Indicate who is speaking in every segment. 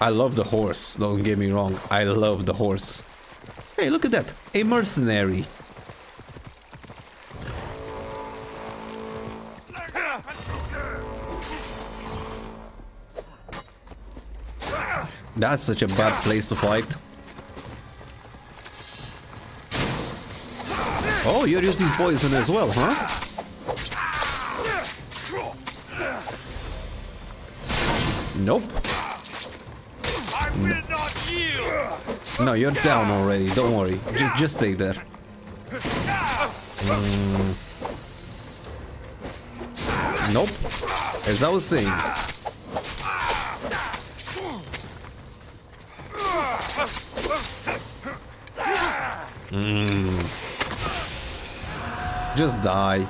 Speaker 1: I love the horse, don't get me wrong. I love the horse. Hey, look at that. A mercenary. That's such a bad place to fight. Oh, you're using poison as well, huh? Nope. No, you're down already. Don't worry. Just, just stay there. Mm. Nope. As I was saying. Mm. Just die.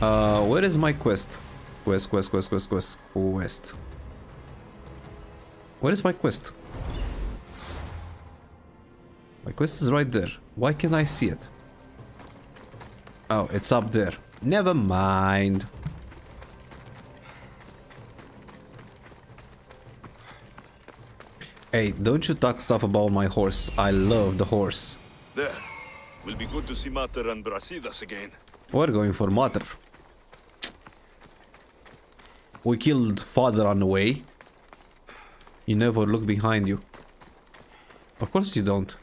Speaker 1: Uh, where is my quest? Quest, quest, quest, quest, quest, quest. Where is my quest? My quest is right there. Why can't I see it? Oh, it's up there. Never mind. Hey, don't you talk stuff about my horse. I love the horse.
Speaker 2: There. Will be good to see Mater and Brasidas again.
Speaker 1: We're going for Mater. We killed father on the way. You never look behind you. Of course you don't.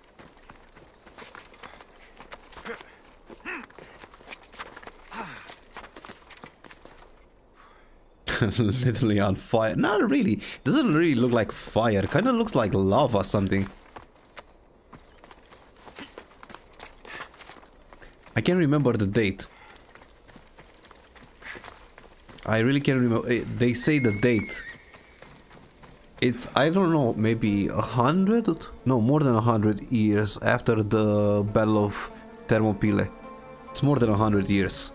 Speaker 1: Literally on fire. Not really. Doesn't really look like fire. Kind of looks like lava or something. I can't remember the date. I really can't remember. Eh, They say the date. It's, I don't know, maybe a hundred? No, more than a hundred years after the Battle of Thermopylae. It's more than a hundred years.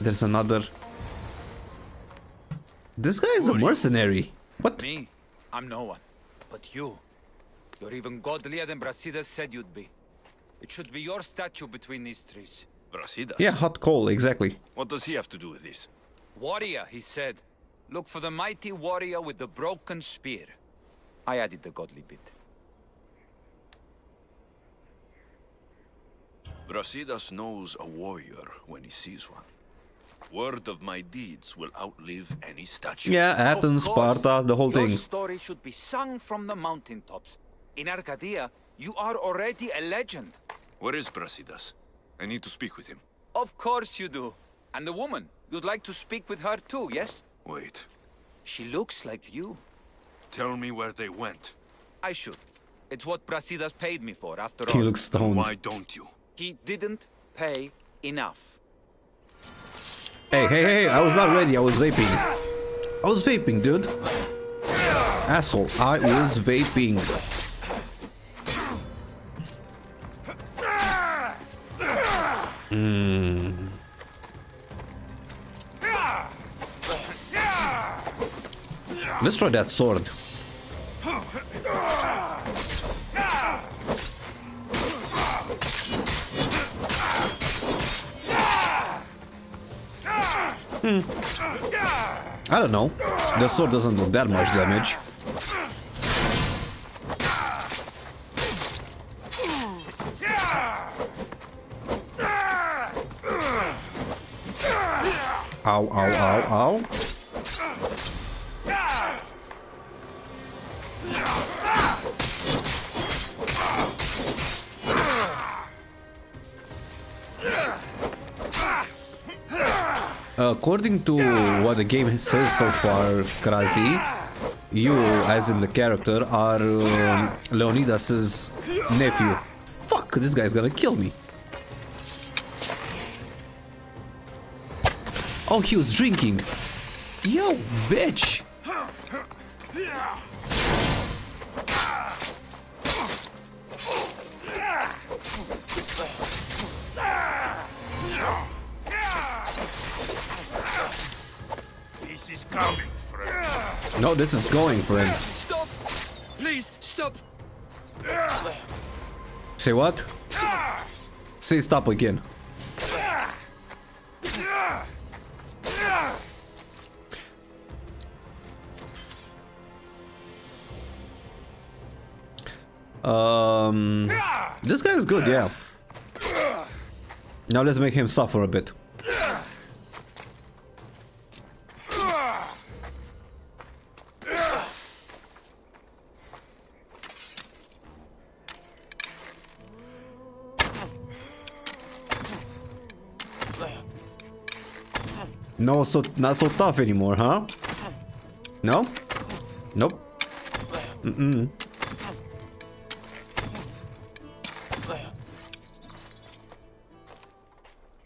Speaker 1: There's another... This guy is a mercenary. What?
Speaker 3: Me? I'm no one. But you. You're even godlier than Brasidas said you'd be. It should be your statue between these trees.
Speaker 2: Brasidas?
Speaker 1: Yeah, hot coal, exactly.
Speaker 2: What does he have to do with this?
Speaker 3: Warrior, he said. Look for the mighty warrior with the broken spear. I added the godly bit.
Speaker 2: Brasidas knows a warrior when he sees one. Word of my deeds will outlive any statue.
Speaker 1: Yeah, Athens,
Speaker 3: course,
Speaker 1: Sparta, the whole
Speaker 3: your
Speaker 1: thing.
Speaker 3: story should be sung from the mountaintops. In Arcadia, you are already a legend.
Speaker 2: Where is Brasidas? I need to speak with him.
Speaker 3: Of course you do. And the woman, you'd like to speak with her too, yes?
Speaker 2: Wait.
Speaker 3: She looks like you.
Speaker 2: Tell me where they went.
Speaker 3: I should. It's what Brasidas paid me for, after
Speaker 1: He
Speaker 3: all.
Speaker 1: He looks stoned.
Speaker 2: Why don't you?
Speaker 3: He didn't pay enough.
Speaker 1: Hey, hey, hey, I was not ready. I was vaping. I was vaping, dude. Asshole, I was vaping. Hmm. Let's try that sword. Hmm. I don't know. The sword doesn't do that much damage. Ow, ow, ow, ow. According to what the game says so far, Krazi, you, as in the character, are um, Leonidas's nephew. Fuck, this guy's gonna kill me. Oh, he was drinking. Yo, bitch. Oh, this is going for him.
Speaker 3: Stop! Please, stop!
Speaker 1: Say what? Say stop again. Um, this guy is good, yeah. Now let's make him suffer a bit. No, so not so tough anymore, huh? No? Nope. Mm-mm.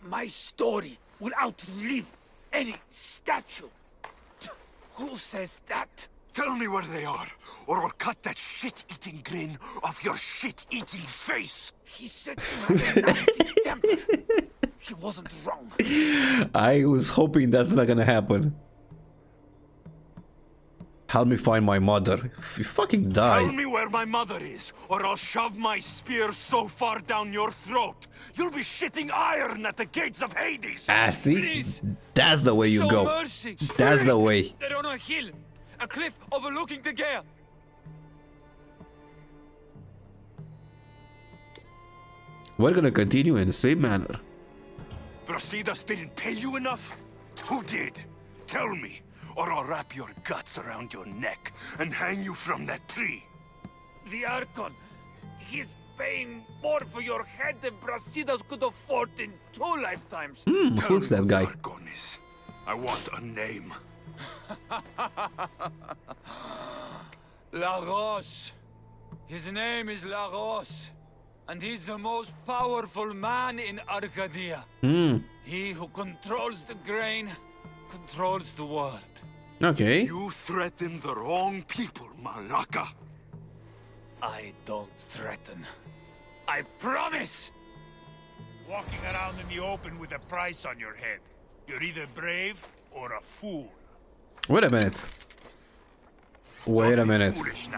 Speaker 3: My story will outlive any statue. Who says that?
Speaker 2: Tell me where they are, or I'll cut that shit-eating grin off your shit-eating face.
Speaker 3: He said you had a nasty temper. He wasn't wrong.
Speaker 1: I was hoping that's not gonna happen. Help me find my mother. You fucking die.
Speaker 2: Tell me where my mother is, or I'll shove my spear so far down your throat, you'll be shitting iron at the gates of Hades.
Speaker 1: Ah, see?
Speaker 3: Please.
Speaker 1: That's the way you
Speaker 3: Show
Speaker 1: go.
Speaker 3: mercy.
Speaker 1: That's the way.
Speaker 3: They're on a hill, a cliff overlooking the gale.
Speaker 1: We're gonna continue in the same manner.
Speaker 2: Brasidas didn't pay you enough? Who did? Tell me, or I'll wrap your guts around your neck and hang you from that tree.
Speaker 3: The Archon. He's paying more for your head than Brasidas could afford in two lifetimes.
Speaker 1: Hmm,
Speaker 2: Tell
Speaker 1: who's
Speaker 2: me
Speaker 1: that
Speaker 2: who
Speaker 1: guy?
Speaker 2: Archon is. I want a name.
Speaker 3: Lagos. His name is Lagos. And he's the most powerful man in Arcadia.
Speaker 1: Hmm,
Speaker 3: He who controls the grain, controls the world.
Speaker 1: okay.
Speaker 2: You threaten the wrong people, Malaka.
Speaker 3: I don't threaten. I promise!
Speaker 4: Walking around in the open with a price on your head. You're either brave or a fool.
Speaker 1: Wait a minute. Wait a minute. Wait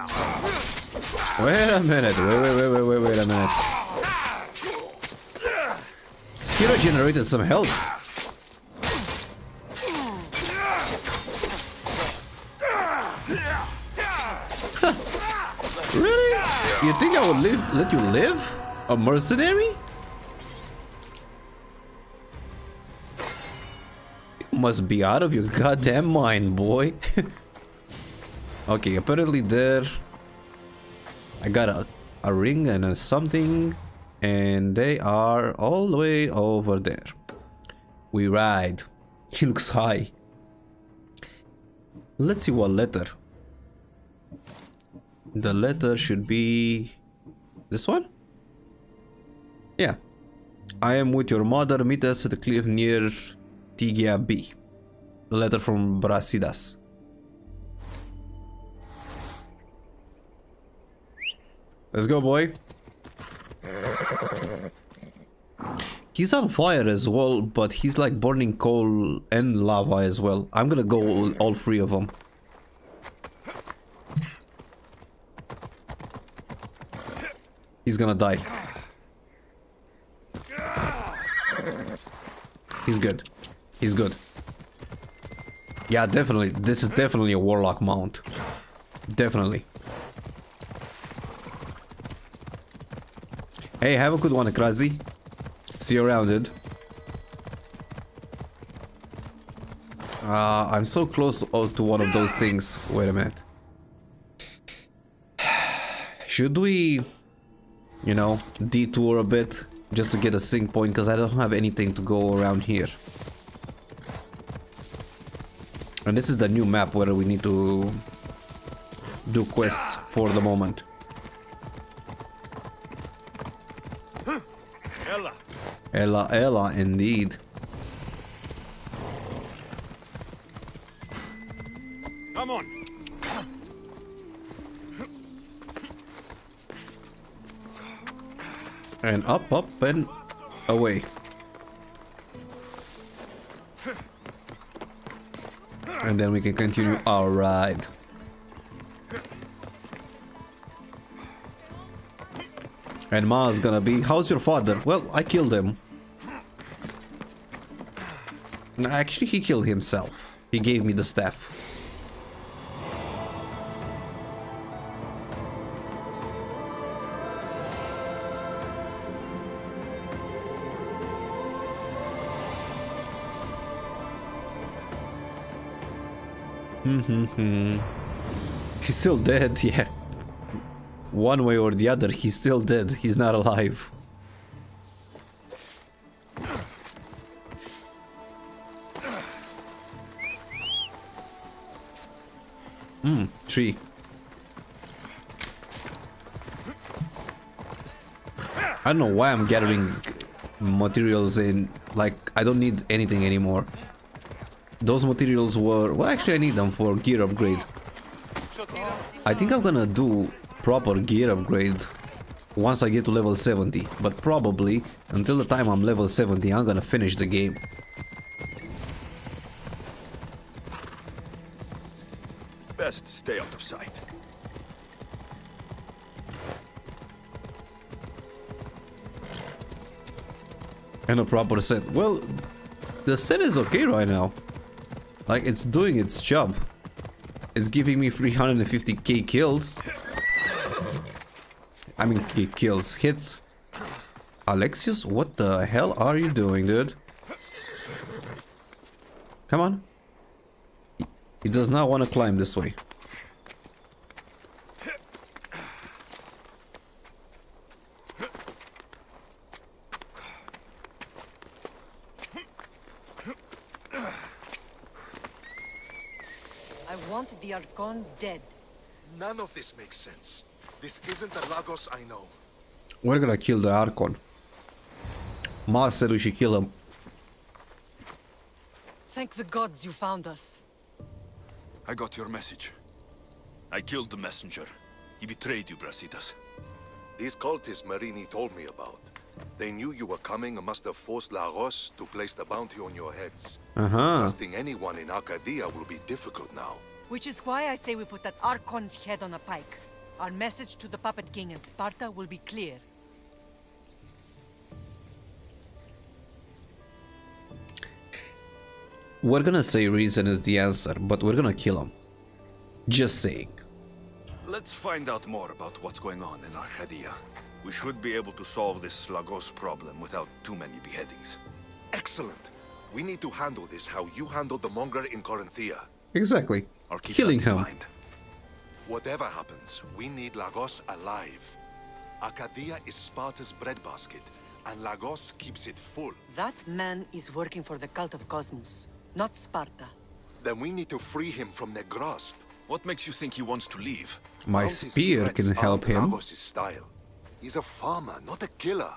Speaker 1: a minute. Wait, wait, wait, wait, wait, wait a minute. He regenerated some health. really? You think I would live, let you live? A mercenary? You must be out of your goddamn mind, boy. okay, apparently there... I got a, a ring and a something, and they are all the way over there. We ride. He looks high. Let's see what letter. The letter should be this one? Yeah. I am with your mother. Meet us at the cliff near Tegea B. The letter from Brasidas. Let's go, boy. He's on fire as well, but he's like burning coal and lava as well. I'm gonna go all, three of them. He's gonna die. He's good. He's good. Yeah, definitely. This is definitely a warlock mount. Definitely. Hey, have a good one, Krazi. See you around, dude. Uh, I'm so close oh, to one of those things. Wait a minute. Should we, you know, detour a bit just to get a sync point? Because I don't have anything to go around here. And this is the new map where we need to do quests for the moment.
Speaker 4: Ella,
Speaker 1: Ella, indeed.
Speaker 4: come on.
Speaker 1: And up, up, and away. And then we can continue our ride. And Ma's gonna be, how's your father? Well, I killed him. Actually, he killed himself. He gave me the staff. He's still dead, yeah. One way or the other, he's still dead. He's not alive. Hmm, tree. I don't know why I'm gathering materials in, like, I don't need anything anymore. Those materials were, well actually I need them for gear upgrade. I think I'm gonna do proper gear upgrade once I get to level 70, but probably until the time I'm level 70 I'm gonna finish the game.
Speaker 5: Best stay out of sight.
Speaker 1: And a proper set. Well, the set is okay right now. Like, it's doing its job. It's giving me 350k kills. I mean, k kills, hits. Alexios, what the hell are you doing, dude? Come on. He does not want to climb this way.
Speaker 6: I want the Archon dead.
Speaker 7: None of this makes sense. This isn't the Lagos I know.
Speaker 1: We're gonna kill the Archon. Ma said we should kill him.
Speaker 6: Thank the gods you found us.
Speaker 2: I got your message. I killed the messenger. He betrayed you, Brasidas.
Speaker 7: These cultists Myrrine told me about. They knew you were coming and must have forced Lagos to place the bounty on your heads.
Speaker 1: Uh-huh.
Speaker 7: Trusting anyone in Arcadia will be difficult now.
Speaker 6: Which is why I say we put that Archon's head on a pike. Our message to the Puppet King in Sparta will be clear.
Speaker 1: We're gonna say reason is the answer, but we're gonna kill him. Just saying.
Speaker 2: Let's find out more about what's going on in Arcadia. We should be able to solve this Lagos problem without too many beheadings.
Speaker 7: Excellent. We need to handle this how you handled the monger in Corinthia.
Speaker 1: Exactly. Killing
Speaker 2: that in
Speaker 1: him.
Speaker 2: mind.
Speaker 7: Whatever happens, we need Lagos alive. Arcadia is Sparta's breadbasket, and Lagos keeps it full.
Speaker 6: That man is working for the cult of Kosmos, not Sparta.
Speaker 7: Then we need to free him from their grasp.
Speaker 2: What makes you think he wants to leave?
Speaker 1: My
Speaker 7: Bounties and
Speaker 1: spear can help him.
Speaker 7: Lagos' style. He's a farmer, not a killer.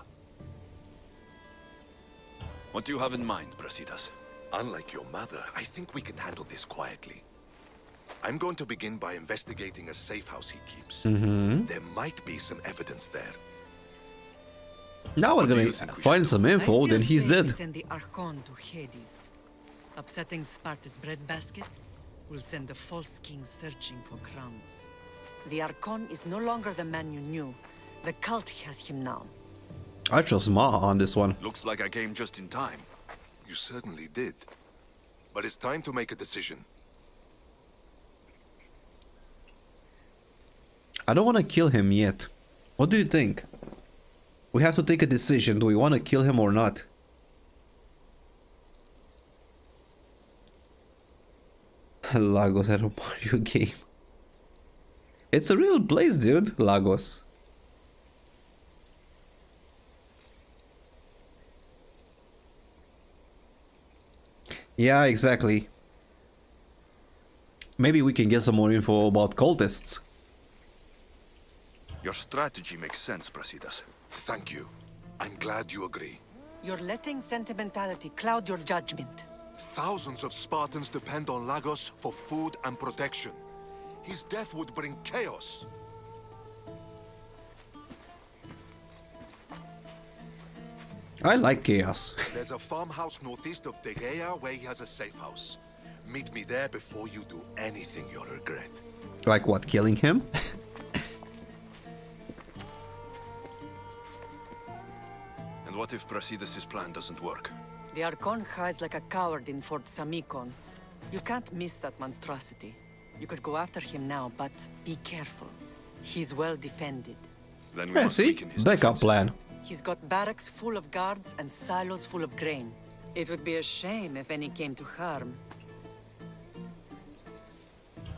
Speaker 2: What do you have in mind, Brasidas?
Speaker 7: Unlike your mother, I think we can handle this quietly. I'm going to begin by investigating a safe house he keeps.
Speaker 1: Mm-hmm.
Speaker 7: There might be some evidence there.
Speaker 1: Now we're gonna
Speaker 2: you think we
Speaker 1: find
Speaker 2: should
Speaker 1: some
Speaker 6: I
Speaker 1: info,
Speaker 6: still
Speaker 1: then he's
Speaker 6: say we
Speaker 1: dead.
Speaker 6: Send the Archon to Hades. Upsetting Sparta's breadbasket will send the false king searching for crumbs. The Archon is no longer the man you knew. The cult has him now.
Speaker 1: I trust Ma on this one.
Speaker 2: Looks like I came just in time.
Speaker 7: You certainly did. But it's time to make a decision.
Speaker 1: I don't want to kill him yet. What do you think? We have to take a decision. Do we want to kill him or not? Lagos at a Mario game. It's a real place, dude. Lagos. Yeah, exactly. Maybe we can get some more info about cultists.
Speaker 2: Your strategy makes sense, Brasidas.
Speaker 7: Thank you. I'm glad you agree.
Speaker 6: You're letting sentimentality cloud your judgment.
Speaker 7: Thousands of Spartans depend on Lagos for food and protection. His death would bring chaos.
Speaker 1: I like chaos.
Speaker 7: There's a farmhouse northeast of Tegea where he has a safe house. Meet me there before you do anything you'll regret.
Speaker 1: like what, killing him?
Speaker 2: And what if Brasidas' plan doesn't work?
Speaker 6: The Archon hides like a coward in Fort Samikon. You can't miss that monstrosity. You could go after him now, but be careful. He's well defended.
Speaker 2: Then we
Speaker 1: Yeah, see?
Speaker 2: his
Speaker 1: Backup
Speaker 2: defenses.
Speaker 1: plan.
Speaker 6: He's got barracks full of guards and silos full of grain. It would be a shame if any came to harm.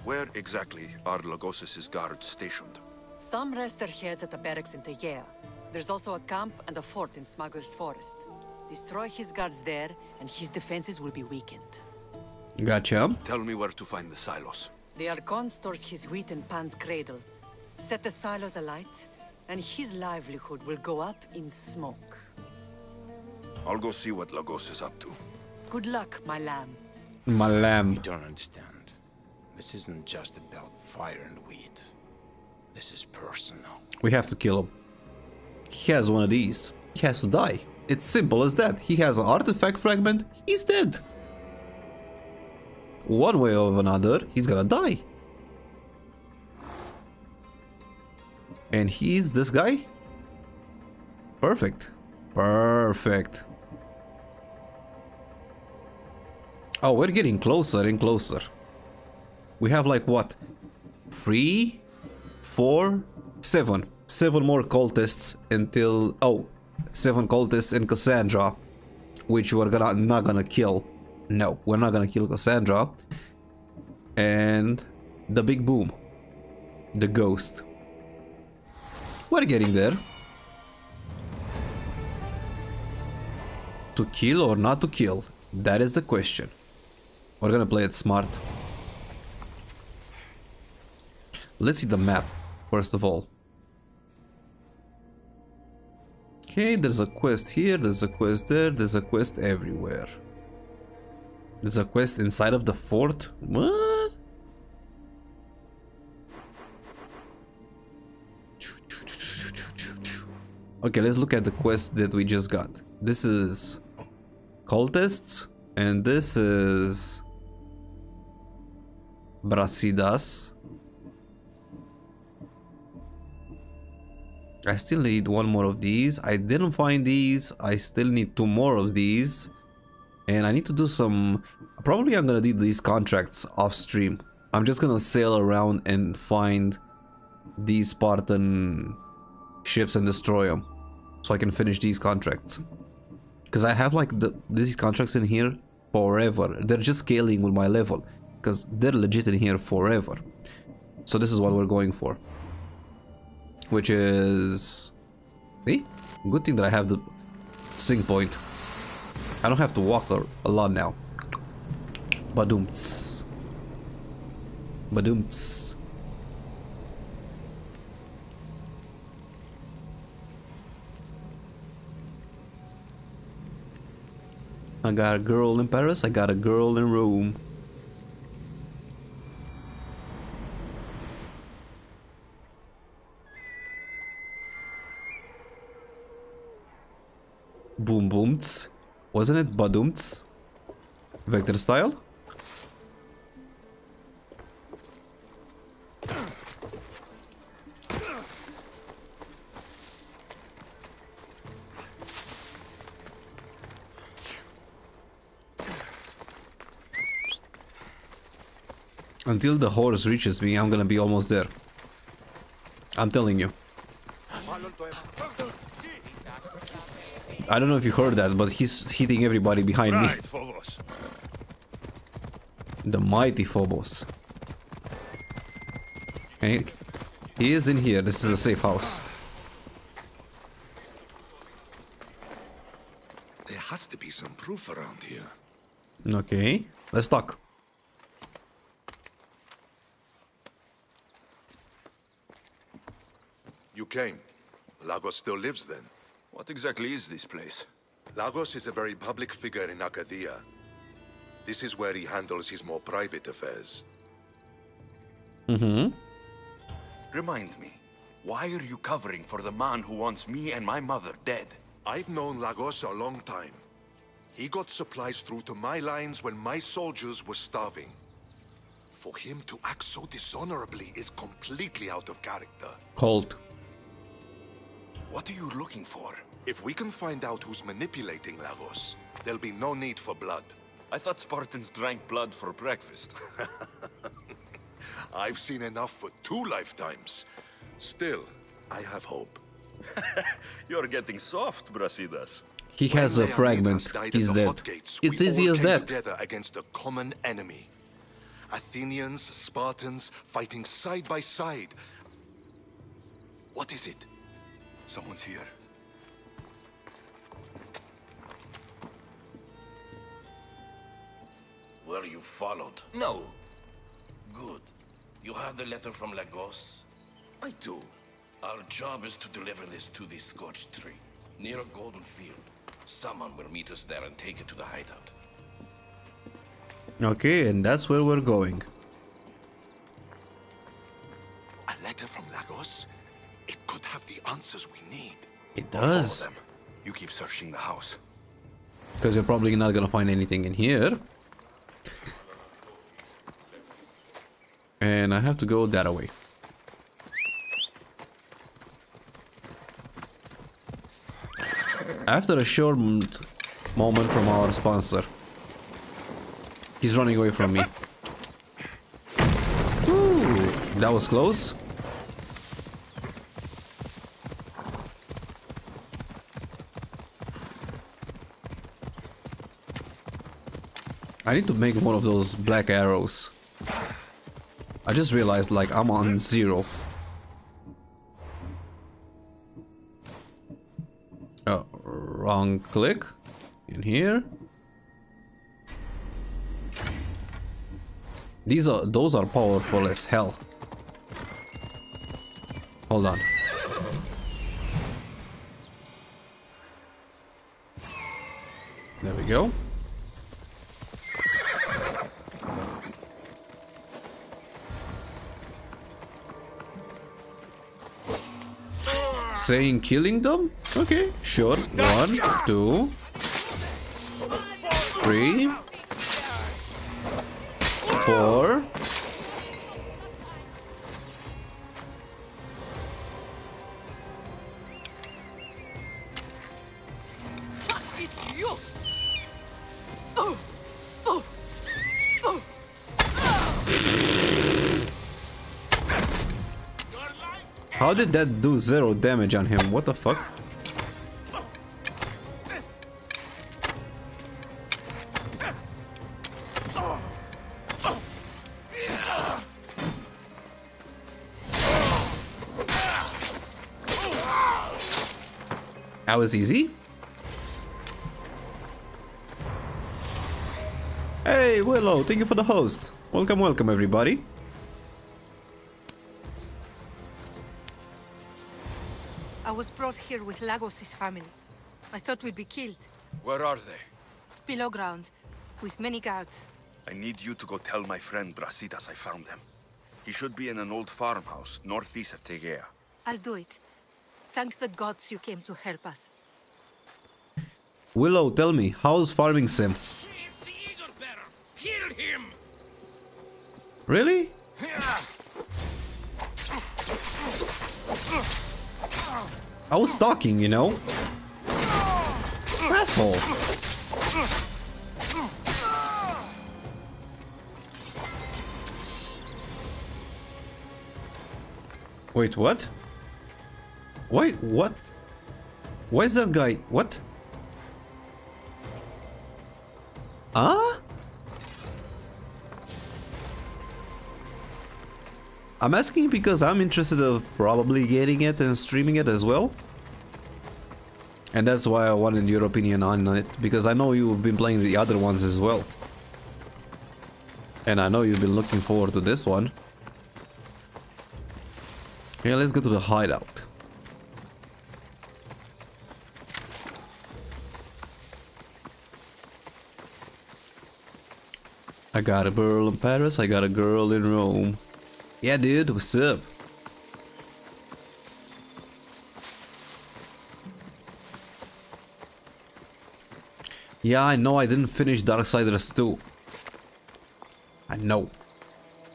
Speaker 2: Where exactly are Lagos' guards stationed?
Speaker 6: Some rest their heads at the barracks in Tegea. There's also a camp and a fort in Smuggler's Forest. Destroy his guards there, and his defenses will be weakened.
Speaker 1: Gotcha.
Speaker 2: Tell me where to find the silos.
Speaker 6: The Archon stores his wheat in Pan's cradle. Set the silos alight, and his livelihood will go up in smoke.
Speaker 2: I'll go see what Lagos is up to.
Speaker 6: Good luck, my lamb.
Speaker 1: My lamb.
Speaker 8: You don't understand. This isn't just about fire and weed. This is personal.
Speaker 1: We have to kill him. He has one of these. He has to die. It's simple as that. He has an artifact fragment. He's dead. One way or another, he's gonna die. And he's this guy? Perfect. Perfect. Oh, we're getting closer and closer. We have like what? Three? Four? Seven. Seven more cultists until... Oh, seven cultists in Kassandra. Which we're gonna not gonna kill. No, we're not gonna kill Kassandra. And the big boom. The ghost. We're getting there. To kill or not to kill? That is the question. We're gonna play it smart. Let's see the map, first of all. Okay, there's a quest here, there's a quest there, there's a quest everywhere. There's a quest inside of the fort? What? Okay, let's look at the quest that we just got. This is cultists, and this is Brasidas. I still need one more of these. I didn't find these. I still need two more of these. And I need to do some... Probably I'm gonna do these contracts off stream. I'm just gonna sail around and find these Spartan ships and destroy them. So I can finish these contracts. Because I have like the, these contracts in here forever. They're just scaling with my level. Because they're legit in here forever. So this is what we're going for. Which is... See? Good thing that I have the sync point. I don't have to walk a, lot now. Badoomts. Badoomts. I got a girl in Paris, I got a girl in Rome. Boom boomts. Wasn't it badoomts? Vector style? Until the horse reaches me, I'm gonna be almost there. I'm telling you. I don't know if you heard that, but he's hitting everybody behind me.
Speaker 9: Right, Phobos.
Speaker 1: The mighty Phobos. Okay. He is in here. This is a safe house.
Speaker 7: There has to be some proof around here.
Speaker 1: Okay. Let's talk.
Speaker 7: You came. Lagos still lives then.
Speaker 2: What exactly is this place?
Speaker 7: Lagos is a very public figure in Arcadia. This is where he handles his more private affairs.
Speaker 1: Mm-hmm.
Speaker 2: Remind me, why are you covering for the man who wants me and my mother dead?
Speaker 7: I've known Lagos a long time. He got supplies through to my lines when my soldiers were starving. For him to act so dishonorably is completely out of character.
Speaker 1: Cold.
Speaker 2: What are you looking for?
Speaker 7: If we can find out who's manipulating Lagos, there'll be no need for blood.
Speaker 2: I thought Spartans drank blood for breakfast.
Speaker 7: I've seen enough for two lifetimes. Still, I have hope.
Speaker 2: You're getting soft, Brasidas.
Speaker 1: He has a fragment. He's dead.
Speaker 7: Hot Gates,
Speaker 1: It's
Speaker 7: we
Speaker 1: easy
Speaker 7: all
Speaker 1: as
Speaker 7: came
Speaker 1: that.
Speaker 7: together against a common enemy. Athenians, Spartans, fighting side by side. What is it?
Speaker 5: Someone's here.
Speaker 10: Were you followed?
Speaker 2: No,
Speaker 10: Good. You have the letter from Lagos?
Speaker 2: I do.
Speaker 10: Our job is to deliver this to the scorched tree, near a golden field. Someone will meet us there and take it to the hideout.
Speaker 1: Okay, and that's where we're going.
Speaker 7: A letter from Lagos? It could have the answers we need.
Speaker 1: It does.
Speaker 2: You keep searching the house.
Speaker 1: Because you're probably not gonna find anything in here. And I have to go that way. After a short moment from our sponsor. He's running away from me. Ooh, that was close. I need to make one of those black arrows. I just realized like I'm on zero. Oh, wrong click. In here. These are those are powerful as hell. Hold on. There we go. Saying killing them? Okay, sure. One, two, three, four. How did that do zero damage on him? What the fuck? That was easy. Hey, Willow, thank you for the host. Welcome, welcome, everybody.
Speaker 11: Was brought here with Lagos' family. I thought we'd be killed.
Speaker 2: Where are they?
Speaker 11: Below ground, with many guards.
Speaker 2: I need you to go tell my friend Brasidas I found them. He should be in an old farmhouse northeast of Tegea.
Speaker 11: I'll do it. Thank the gods you came to help us.
Speaker 1: Willow, tell me, how's farming sim?
Speaker 10: It's the eagle bearer! Kill him!
Speaker 1: Really? I was talking, you know? Asshole. Wait, what? Wait, what? Why is that guy? What? I'm asking because I'm interested of probably getting it and streaming it as well. And that's why I wanted your opinion on it, because I know you've been playing the other ones as well. And I know you've been looking forward to this one. Yeah, let's go to the hideout. I got a girl in Paris, I got a girl in Rome. Yeah, dude, what's up? Yeah, I know I didn't finish Darksiders 2. I know.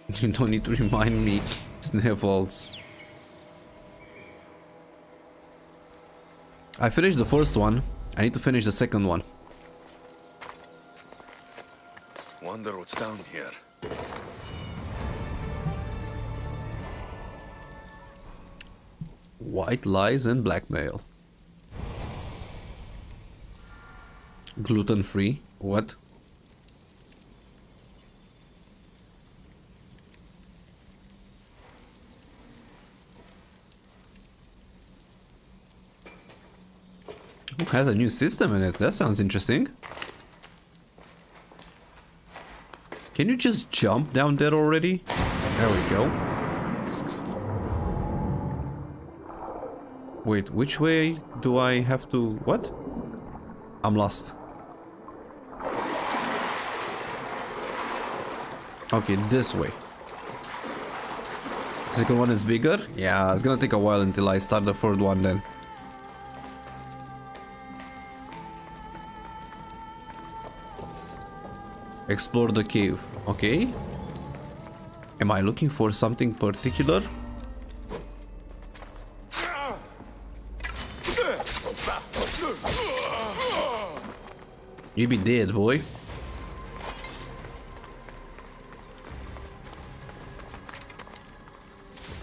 Speaker 1: You don't need to remind me, Sniffles. I finished the first one. I need to finish the second one.
Speaker 2: Wonder what's down here.
Speaker 1: White lies and blackmail. Gluten free? What? Ooh, has a new system in it. That sounds interesting. Can you just jump down there already? There we go. Wait, which way do I have to... What? I'm lost. Okay, this way. Second one is bigger? Yeah, it's gonna take a while until I start the third one then. Explore the cave. Okay. Am I looking for something particular? You be dead, boy.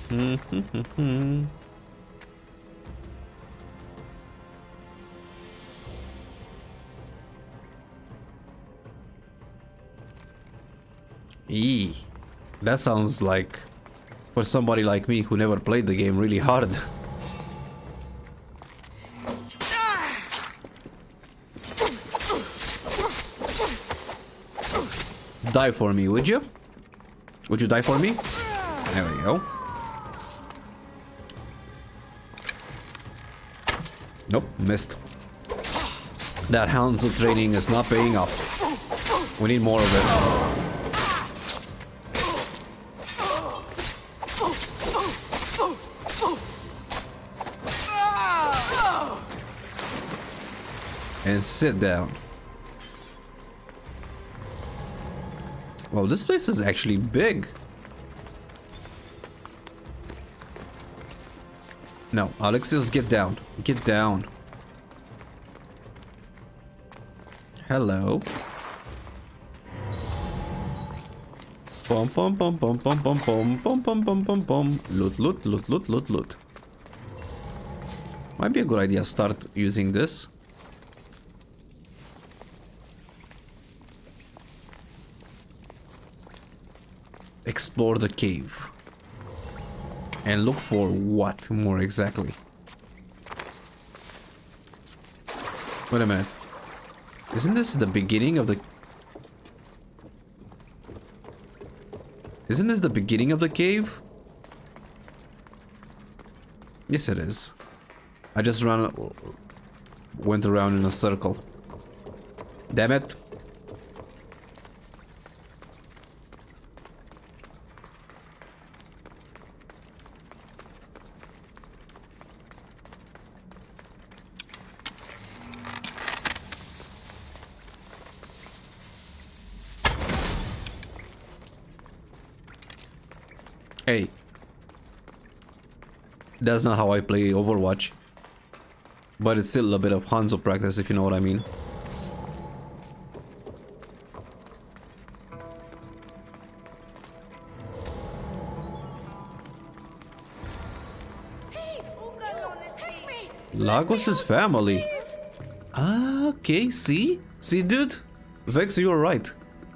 Speaker 1: Eee. That sounds like for somebody like me who never played the game really hard. die for me, would you? Would you die for me? There we go. Nope, missed. That Hanzo training is not paying off. We need more of it. And sit down. Wow, this place is actually big. No, Alexios, get down. Get down. Hello. Bum bum bum bum bum bum bum bum bum bum bum bum. Loot, loot, loot, loot, loot, loot. Might be a good idea start using this. Explore the cave. And look for what more exactly? Wait a minute. Isn't this the beginning of the... Isn't this the beginning of the cave? Yes, it is. I just ran... Went around in a circle. Damn it. Hey. That's not how I play Overwatch. But it's still a bit of Hanzo practice, if you know what I mean. Lagos's family. Ah, okay, see? See, dude? Vex, you're right.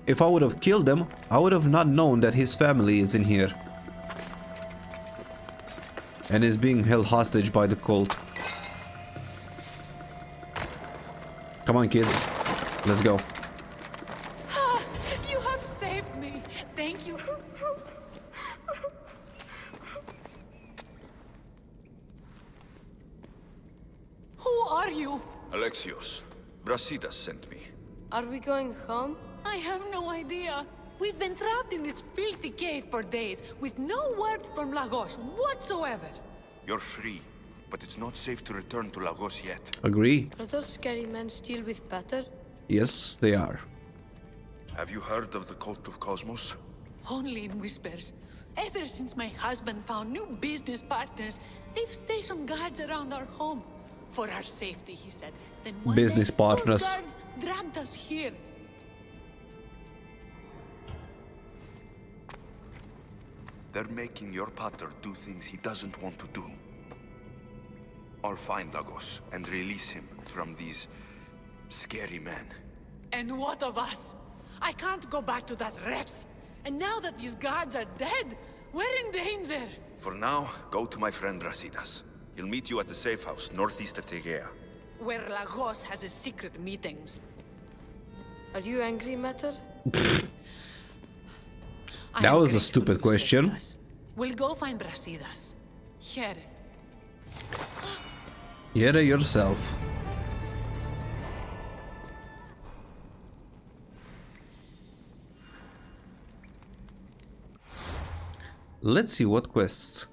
Speaker 1: If I would have killed them, I would have not known that his family is in here and is being held hostage by the cult. Come on, kids. Let's go.
Speaker 12: You have saved me. Thank you. Who are you?
Speaker 2: Alexios, Brasidas sent me.
Speaker 13: Are we going home?
Speaker 12: I have no idea. We've been trapped in this filthy cave for days, with no word from Lagos whatsoever.
Speaker 2: You're free, but it's not safe to return to Lagos yet.
Speaker 1: Agree.
Speaker 13: Are those scary men still with Pater?
Speaker 1: Yes, they are.
Speaker 2: Have you heard of the Cult of Kosmos?
Speaker 12: Only in whispers. Ever since my husband found new business partners, they've stationed guards around our home. For our safety, he said. Then one
Speaker 1: Business
Speaker 12: day,
Speaker 1: partners.
Speaker 12: Those guards dragged us here.
Speaker 2: They're making your pater do things he doesn't want to do. I'll find Lagos and release him from these scary men.
Speaker 12: And what of us? I can't go back to that Rex. And now that these guards are dead, we're in danger.
Speaker 2: For now, go to my friend Brasidas. He'll meet you at the safe house northeast of Tegea.
Speaker 12: where Lagos has his secret meetings.
Speaker 13: Are you angry,
Speaker 12: Mater?
Speaker 1: That was a stupid question.
Speaker 12: We'll go find Brasidas. Here.
Speaker 1: Hear it yourself. Let's see what quests.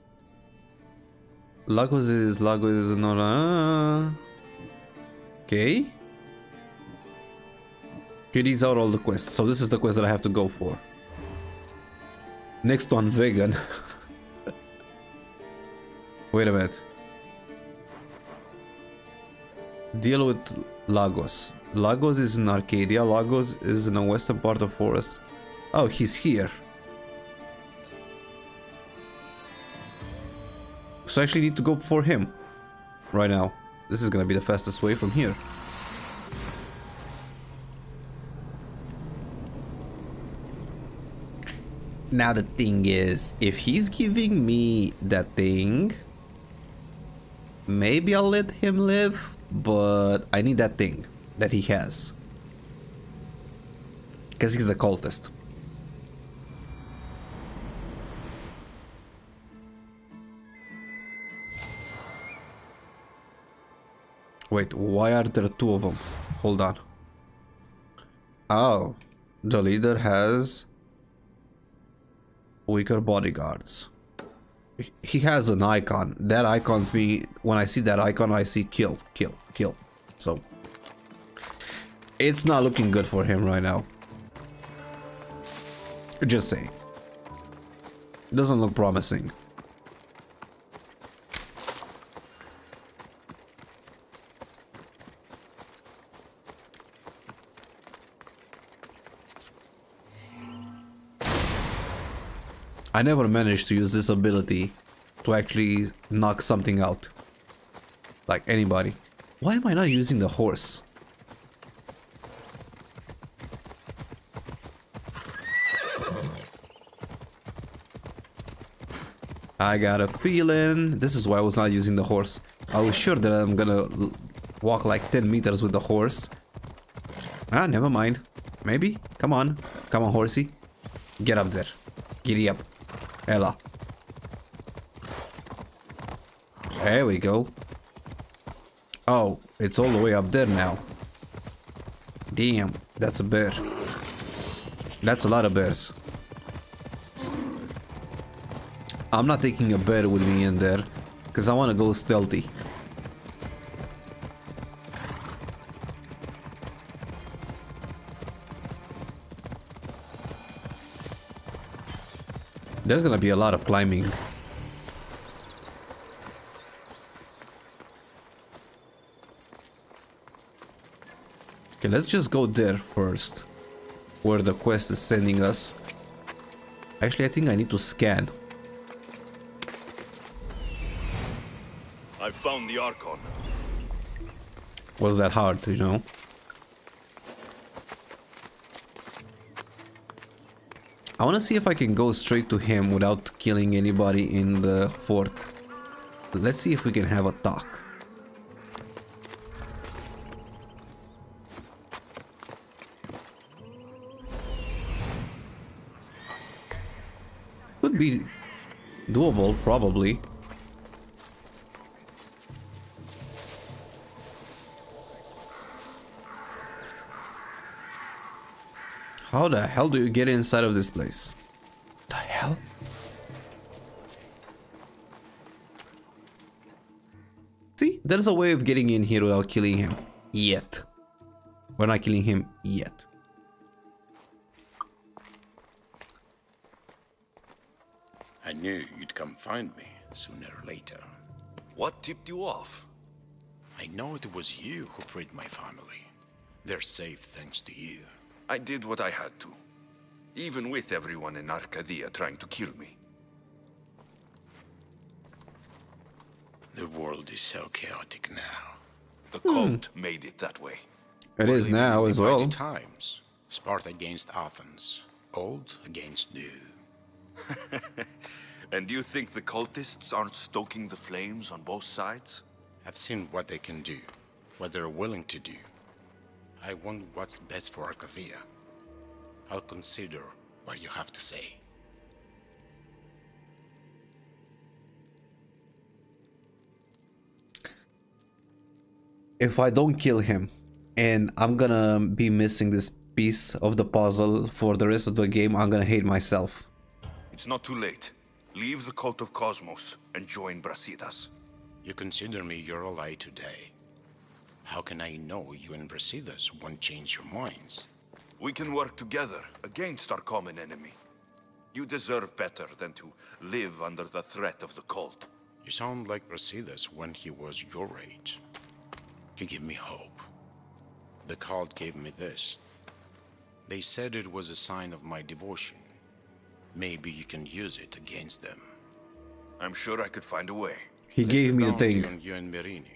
Speaker 1: Lagos is Lagos is not. Uh, okay. Okay, these are all the quests. So this is the quest that I have to go for. Next one, vegan. Wait a minute. Deal with Lagos. Lagos is in Arcadia. Lagos is in the western part of forest. Oh, he's here. So I actually need to go for him. Right now. This is gonna be the fastest way from here. Now the thing is, if he's giving me that thing, maybe I'll let him live, but I need that thing that he has. Because he's a cultist. Wait, why are there two of them? Hold on. Oh, the leader has weaker bodyguards. He has an icon. That icon's me. When I see that icon, I see kill, kill, kill. So it's not looking good for him right now. Just saying. Doesn't look promising. I never managed to use this ability to actually knock something out. Like anybody. Why am I not using the horse? I got a feeling. This is why I was not using the horse. I was sure that I'm gonna walk like 10 meters with the horse. Ah, never mind. Maybe? Come on. Come on, horsey. Get up there. Giddy up. Ella. There we go. Oh, it's all the way up there now. Damn, that's a bear. That's a lot of bears. I'm not taking a bear with me in there, because I want to go stealthy. There's gonna be a lot of climbing. Okay, let's just go there first. Where the quest is sending us. Actually, I think I need to scan.
Speaker 5: I found the Archon.
Speaker 1: Was that hard, you know? I want to see if I can go straight to him without killing anybody in the fort. Let's see if we can have a talk. Could be doable, probably. How the hell do you get inside of this place? The hell? See, there's a way of getting in here without killing him. Yet. We're not killing him yet.
Speaker 8: I knew you'd come find me sooner or later.
Speaker 5: What tipped you off?
Speaker 8: I know it was you who freed my family. They're safe thanks to you.
Speaker 2: I did what I had to. Even with everyone in Arcadia trying to kill me.
Speaker 8: The world is so chaotic now.
Speaker 2: The cult hmm. made it that way.
Speaker 1: It is now as well.
Speaker 8: Times. Sparta against Athens. Old against new.
Speaker 2: And you think the cultists aren't stoking the flames on both sides?
Speaker 8: I've seen what they can do. what they're willing to do. I want what's best for Arcadia. I'll consider what you have to say.
Speaker 1: If I don't kill him, and I'm gonna be missing this piece of the puzzle for the rest of the game, I'm gonna hate myself.
Speaker 2: It's not too late. Leave the cult of Kosmos and join Brasidas.
Speaker 8: You consider me your ally today. How can I know you and Brasidas won't change your minds?
Speaker 2: We can work together against our common enemy. You deserve better than to live under the threat of the cult.
Speaker 8: You sound like Brasidas when he was your age. You give me hope. The cult gave me this. They said it was a sign of my devotion. Maybe you can use it against them.
Speaker 2: I'm sure I could find a way.
Speaker 1: He
Speaker 8: Lift
Speaker 1: gave me a thing.
Speaker 8: on you and Myrrine,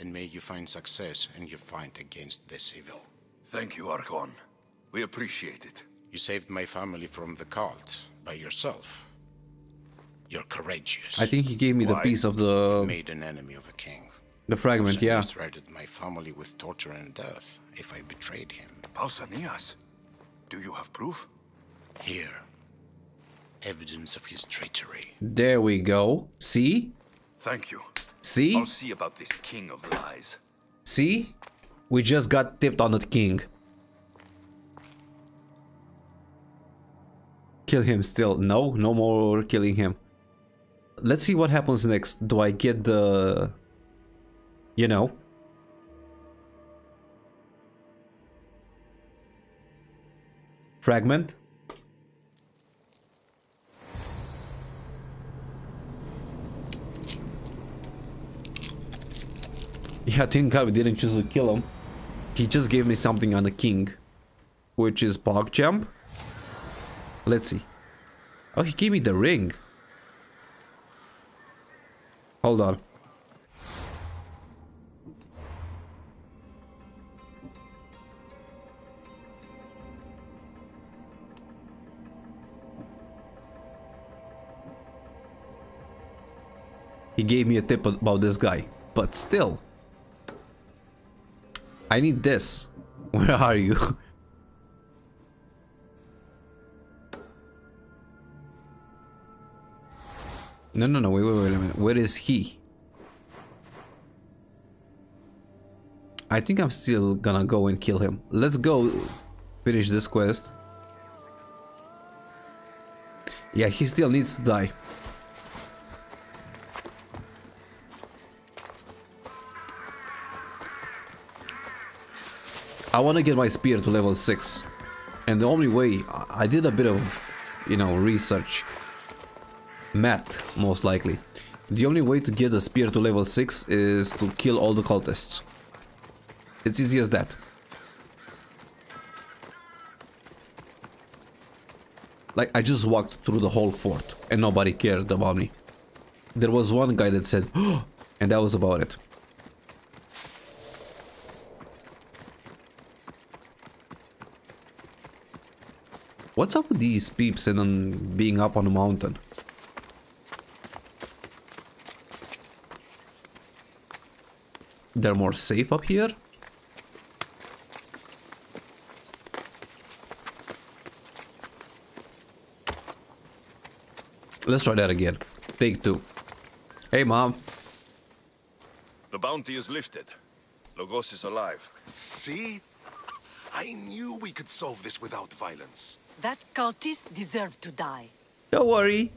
Speaker 8: and may you find success in your fight against this evil.
Speaker 2: Thank you, Archon. We appreciate it.
Speaker 8: You saved my family from the cult by yourself. You're courageous.
Speaker 1: I think he gave me the
Speaker 8: Why?
Speaker 1: piece of
Speaker 8: You
Speaker 1: the
Speaker 8: made an enemy of a king.
Speaker 1: the fragment. Yeah.
Speaker 8: Pausanias threatened my family with torture and death if I betrayed him.
Speaker 2: Pausanias? Do you have proof?
Speaker 8: Here, evidence of his treachery.
Speaker 1: There we go. See?
Speaker 2: Thank you.
Speaker 1: See?
Speaker 2: I'll see about this king of lies.
Speaker 1: See? We just got tipped on the king. Kill him still. No, no more killing him. Let's see what happens next. Do I get the... You know? Fragment? Yeah, Tin Cup didn't choose to kill him. He just gave me something on the king. Which is PogChamp. Let's see. Oh, he gave me the ring. Hold on. He gave me a tip about this guy, but still. I need this. Where are you? No, no, no, wait, wait, wait a minute. Where is he? I think I'm still gonna go and kill him. Let's go finish this quest. Yeah, he still needs to die. I want to get my spear to level 6. And the only way, I- did a bit of, you know, research. Math, most likely. The only way to get the spear to level 6 is to kill all the cultists. It's easy as that. Like, I just walked through the whole fort and nobody cared about me. There was one guy that said, and that was about it. What's up with these peeps and um, being up on the mountain? They're more safe up here? Let's try that again. Take two. Hey, mom.
Speaker 2: The bounty is lifted. Lagos is alive.
Speaker 7: See? I knew we could solve this without violence.
Speaker 6: That cultist deserved to die.
Speaker 1: Don't worry.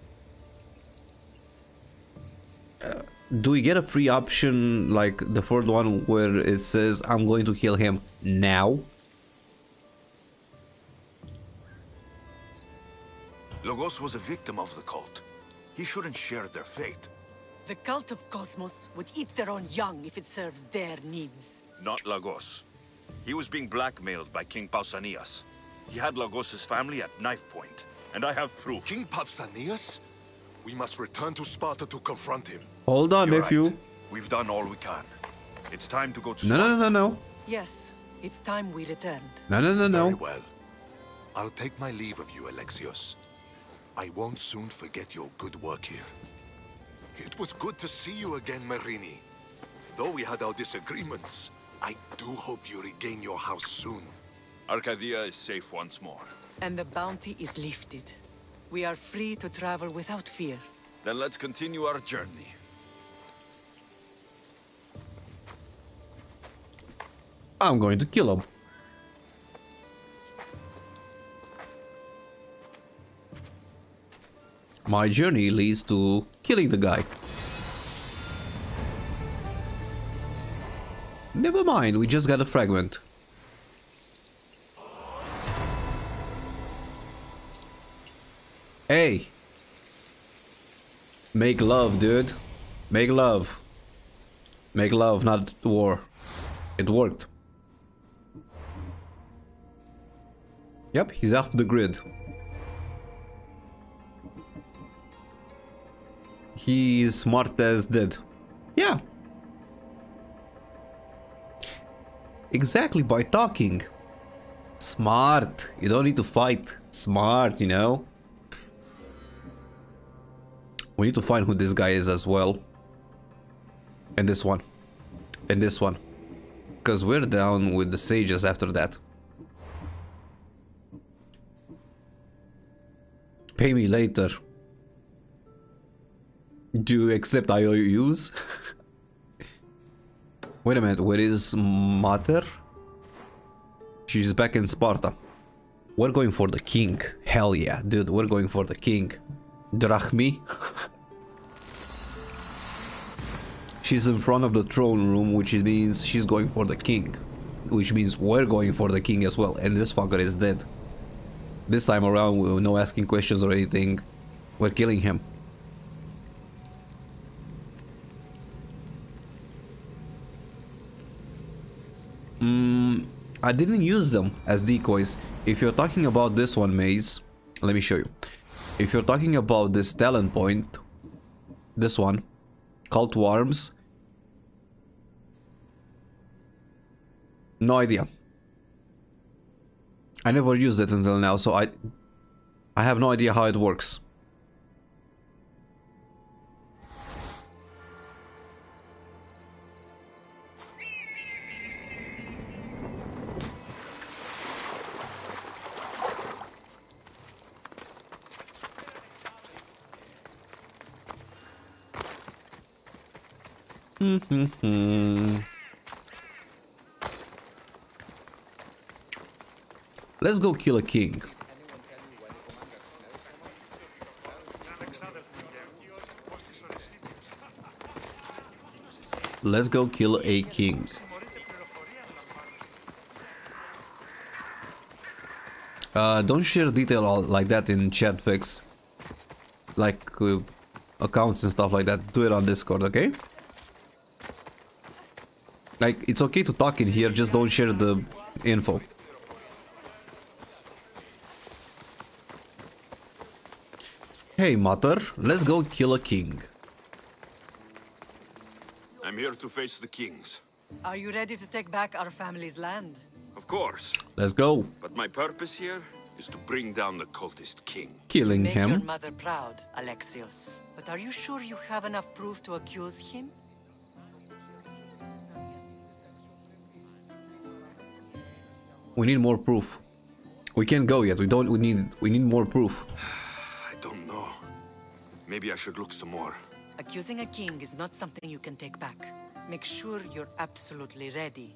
Speaker 1: Uh, do we get a free option like the fourth one where it says I'm going to kill him now?
Speaker 2: Lagos was a victim of the cult. He shouldn't share their fate.
Speaker 6: The cult of Kosmos would eat their own young if it served their needs.
Speaker 2: Not Lagos. He was being blackmailed by King Pausanias. He had Lagos's family at knife point, and I have proof.
Speaker 7: King Pausanias? We must return to Sparta to confront him.
Speaker 1: Hold on,
Speaker 2: You're
Speaker 1: nephew.
Speaker 2: right. We've done all we can. It's time to go to
Speaker 1: No, no, no, no, no.
Speaker 6: Yes, it's time we returned.
Speaker 1: No, no, no, no.
Speaker 7: Very
Speaker 1: no.
Speaker 7: well. I'll take my leave of you, Alexios. I won't soon forget your good work here. It was good to see you again, Myrrine. Though we had our disagreements, I do hope you regain your house soon.
Speaker 5: Arcadia is safe once more.
Speaker 6: And the bounty is lifted. We are free to travel without fear.
Speaker 5: Then let's continue our journey.
Speaker 1: I'm going to kill him. My journey leads to killing the guy. Never mind, we just got a fragment. Hey! Make love, dude. Make love. Make love, not war. It worked. Yep, he's off the grid. He's smart as dead. Yeah. Exactly, by talking. Smart. You don't need to fight. Smart, you know? We need to find who this guy is as well. And this one. And this one. Because we're down with the sages after that. Pay me later. Do you accept IOUs? Wait a minute, where is Mater? She's back in Sparta. We're going for the king. Hell yeah, dude, we're going for the king. Drachmi. she's in front of the throne room, which means she's going for the king. Which means we're going for the king as well, and this fucker is dead. This time around, with no asking questions or anything, we're killing him. Mm, I didn't use them as decoys. If you're talking about this one, Maze, let me show you. If you're talking about this talent point, this one, Cult Worms, no idea. I never used it until now, so I I have no idea how it works. Let's go kill a king. Let's go kill a king. Uh, don't share detail like that in chat fix. Like uh, accounts and stuff like that. Do it on Discord, okay? Like, it's okay to talk in here, just don't share the info. Hey, Mater, let's go kill a king.
Speaker 5: I'm here to face the kings.
Speaker 6: Are you ready to take back our family's land?
Speaker 5: Of course.
Speaker 1: Let's go.
Speaker 5: But my purpose here is to bring down the cultist king.
Speaker 1: Killing
Speaker 6: Make
Speaker 1: him.
Speaker 6: your mother proud, Alexios. But are you sure you have enough proof to accuse him?
Speaker 1: We need more proof. We can't go yet. We don't. We need. We need more proof.
Speaker 5: I don't know. Maybe I should look some more.
Speaker 6: Accusing a king is not something you can take back. Make sure you're absolutely ready.